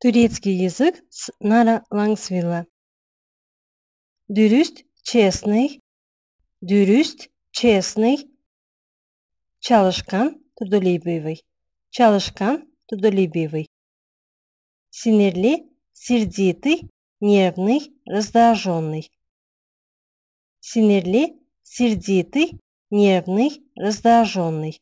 Турецкий язык с Нара Лангсвилла. Дюрюст, честный. Дюрюст, честный. Çalışkan, трудолюбивый. Çalışkan, трудолюбивый. Синерли сердитый, нервный, раздраженный. Синерли сердитый, нервный, раздраженный.